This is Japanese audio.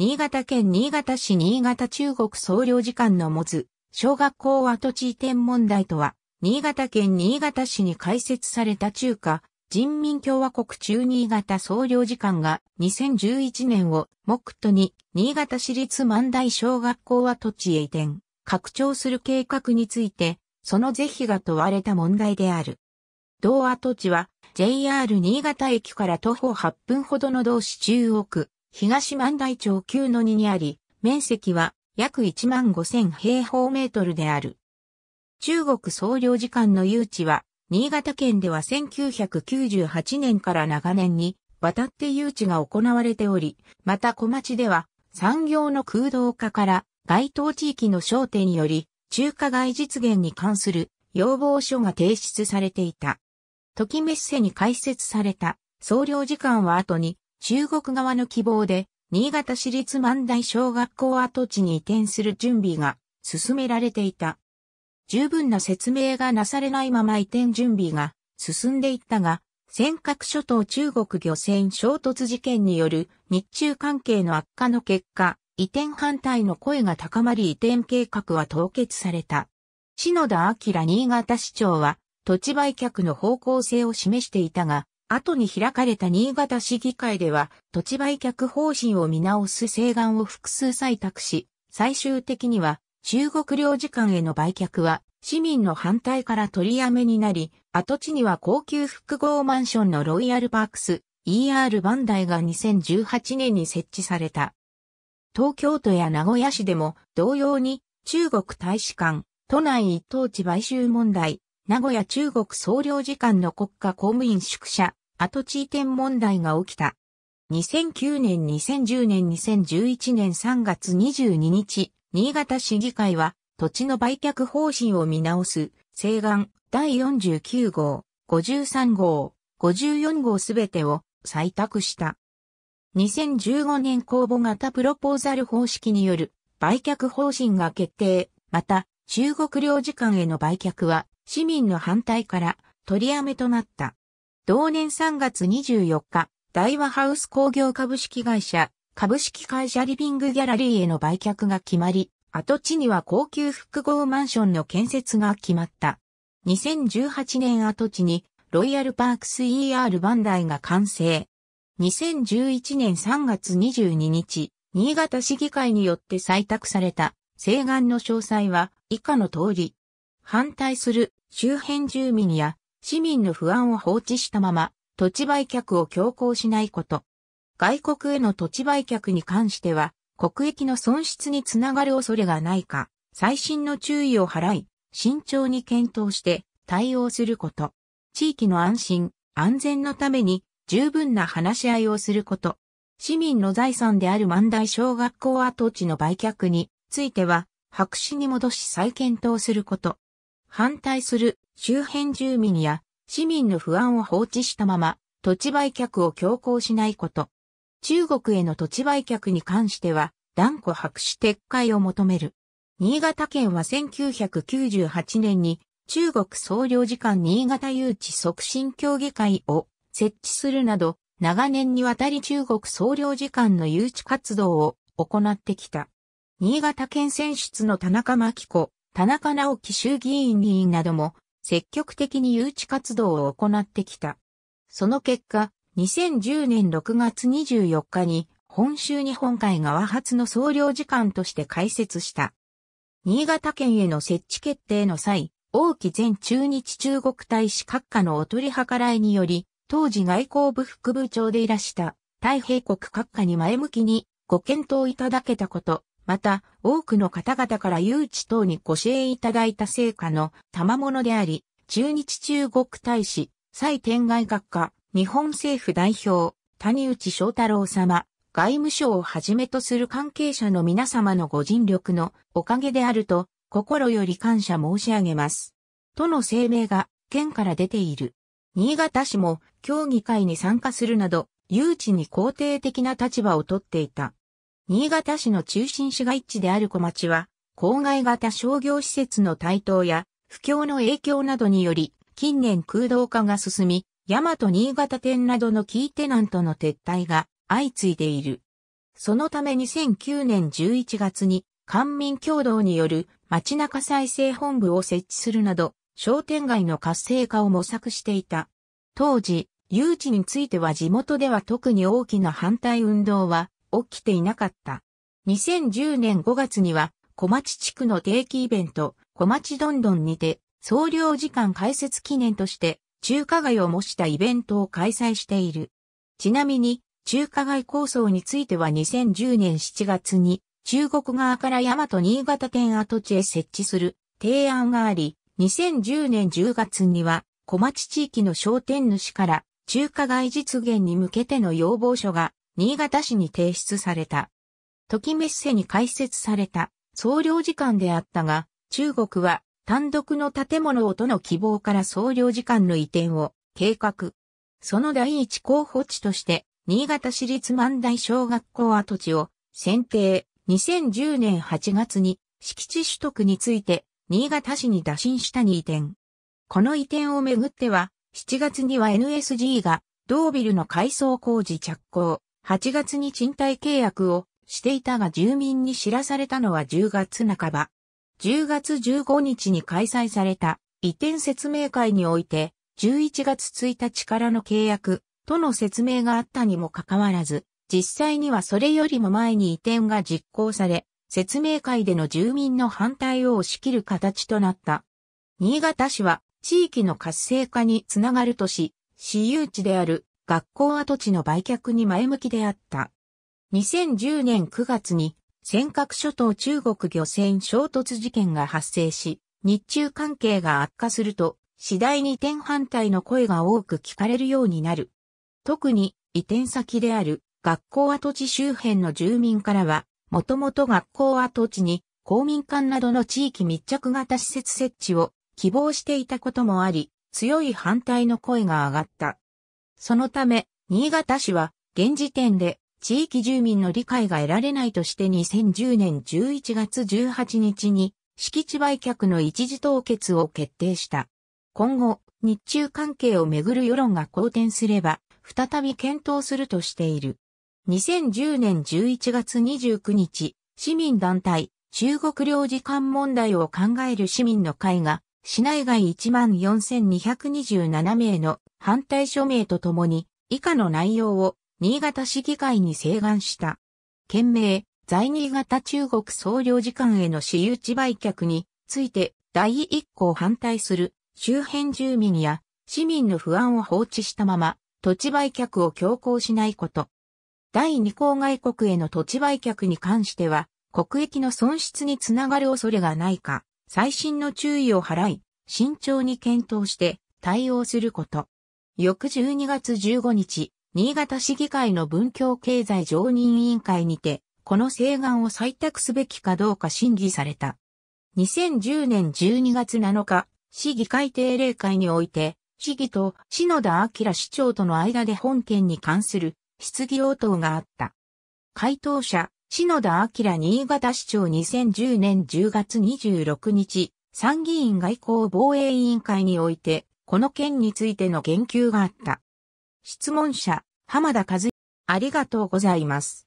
新潟県新潟市新潟中国総領事館の持つ小学校跡地移転問題とは、新潟県新潟市に開設された中華人民共和国中新潟総領事館が2011年を目途に新潟市立万代小学校跡地へ移転、拡張する計画について、その是非が問われた問題である。同跡地は JR 新潟駅から徒歩8分ほどの同市中央区、東万代町9の2にあり、面積は約1万5000平方メートルである。中国総領事館の誘致は、新潟県では1998年から長年に渡って誘致が行われており、また小町では産業の空洞化から該当地域の焦点により中華街実現に関する要望書が提出されていた。時メッセに開設された総領事館は後に中国側の希望で、新潟市立万代小学校跡地に移転する準備が進められていた。十分な説明がなされないまま移転準備が進んでいったが、尖閣諸島中国漁船衝突事件による日中関係の悪化の結果、移転反対の声が高まり移転計画は凍結された。篠田明新潟市長は土地売却の方向性を示していたが、後に開かれた新潟市議会では土地売却方針を見直す請願を複数採択し、最終的には中国領事館への売却は市民の反対から取りやめになり、跡地には高級複合マンションのロイヤルパークス ER バンダイが2018年に設置された。東京都や名古屋市でも同様に中国大使館、都内一等地買収問題、名古屋中国総領事館の国家公務員宿舎、跡地移転問題が起きた。2009年、2010年、2011年3月22日、新潟市議会は土地の売却方針を見直す、請願第49号、53号、54号すべてを採択した。2015年公募型プロポーザル方式による売却方針が決定。また、中国領事館への売却は市民の反対から取りやめとなった。同年3月24日、大和ハウス工業株式会社、株式会社リビングギャラリーへの売却が決まり、跡地には高級複合マンションの建設が決まった。2018年跡地にロイヤルパークス ER バンダイが完成。2011年3月22日、新潟市議会によって採択された請願の詳細は以下の通り。反対する周辺住民や市民の不安を放置したまま、土地売却を強行しないこと。外国への土地売却に関しては、国益の損失につながる恐れがないか、最新の注意を払い、慎重に検討して対応すること。地域の安心、安全のために十分な話し合いをすること。市民の財産である万代小学校跡地の売却については、白紙に戻し再検討すること。反対する周辺住民や市民の不安を放置したまま土地売却を強行しないこと。中国への土地売却に関しては断固白紙撤回を求める。新潟県は1998年に中国総領事館新潟誘致促進協議会を設置するなど長年にわたり中国総領事館の誘致活動を行ってきた。新潟県選出の田中真紀子、田中直樹衆議院議員なども積極的に誘致活動を行ってきた。その結果、2010年6月24日に本州日本海側発の総領事館として開設した。新潟県への設置決定の際、王毅前中日中国大使閣下のお取り計らいにより、当時外交部副部長でいらした太平国閣下に前向きにご検討いただけたこと、また、多くの方々から誘致等にご支援いただいた成果の賜物であり、中日中国大使、蔡天外学科、日本政府代表、谷内翔太郎様、外務省をはじめとする関係者の皆様のご尽力のおかげであると、心より感謝申し上げます。との声明が、県から出ている。新潟市も、協議会に参加するなど、誘致に肯定的な立場をとっていた。新潟市の中心市街地である小町は、郊外型商業施設の台頭や、不況の影響などにより、近年空洞化が進み、大和新潟店などのキーテナントの撤退が相次いでいる。そのため2009年11月に官民共同による街中再生本部を設置するなど商店街の活性化を模索していた。当時、誘致については地元では特に大きな反対運動は起きていなかった。2010年5月には小町地区の定期イベント小町どんどんにて総領時間開設記念として中華街を模したイベントを開催している。ちなみに中華街構想については2010年7月に中国側から大和新潟店跡地へ設置する提案があり、2010年10月には小町地域の商店主から中華街実現に向けての要望書が新潟市に提出された。時メッセに開設された総領事館であったが、中国は単独の建物をとの希望から総領事館の移転を計画。その第一候補地として、新潟市立万代小学校跡地を選定。2010年8月に敷地取得について新潟市に打診したに移転。この移転をめぐっては、7月には NSG が同ビルの改装工事着工、8月に賃貸契約をしていたが住民に知らされたのは10月半ば。10月15日に開催された移転説明会において、11月1日からの契約との説明があったにもかかわらず、実際にはそれよりも前に移転が実行され、説明会での住民の反対を押し切る形となった。新潟市は地域の活性化につながるとし、私有地である学校跡地の売却に前向きであった。2010年9月に尖閣諸島中国漁船衝突事件が発生し、日中関係が悪化すると、次第に移転反対の声が多く聞かれるようになる。特に移転先である学校跡地周辺の住民からは、もともと学校跡地に公民館などの地域密着型施設設置を希望していたこともあり、強い反対の声が上がった。そのため、新潟市は現時点で地域住民の理解が得られないとして2010年11月18日に敷地売却の一時凍結を決定した。今後、日中関係をめぐる世論が好転すれば、再び検討するとしている。2010年11月29日、市民団体、中国領事館問題を考える市民の会が、市内外14,227名の反対署名とともに、以下の内容を新潟市議会に請願した。県名、在新潟中国総領事館への私有地売却について第一項反対する周辺住民や市民の不安を放置したまま土地売却を強行しないこと。第二項外国への土地売却に関しては国益の損失につながる恐れがないか、最新の注意を払い、慎重に検討して対応すること。翌12月15日、新潟市議会の文教経済常任委員会にて、この請願を採択すべきかどうか審議された。2010年12月7日、市議会定例会において、市議と篠田明市長との間で本件に関する質疑応答があった。回答者、篠田明新潟市長2010年10月26日、参議院外交防衛委員会において、この件についての言及があった。質問者、浜田和ありがとうございます。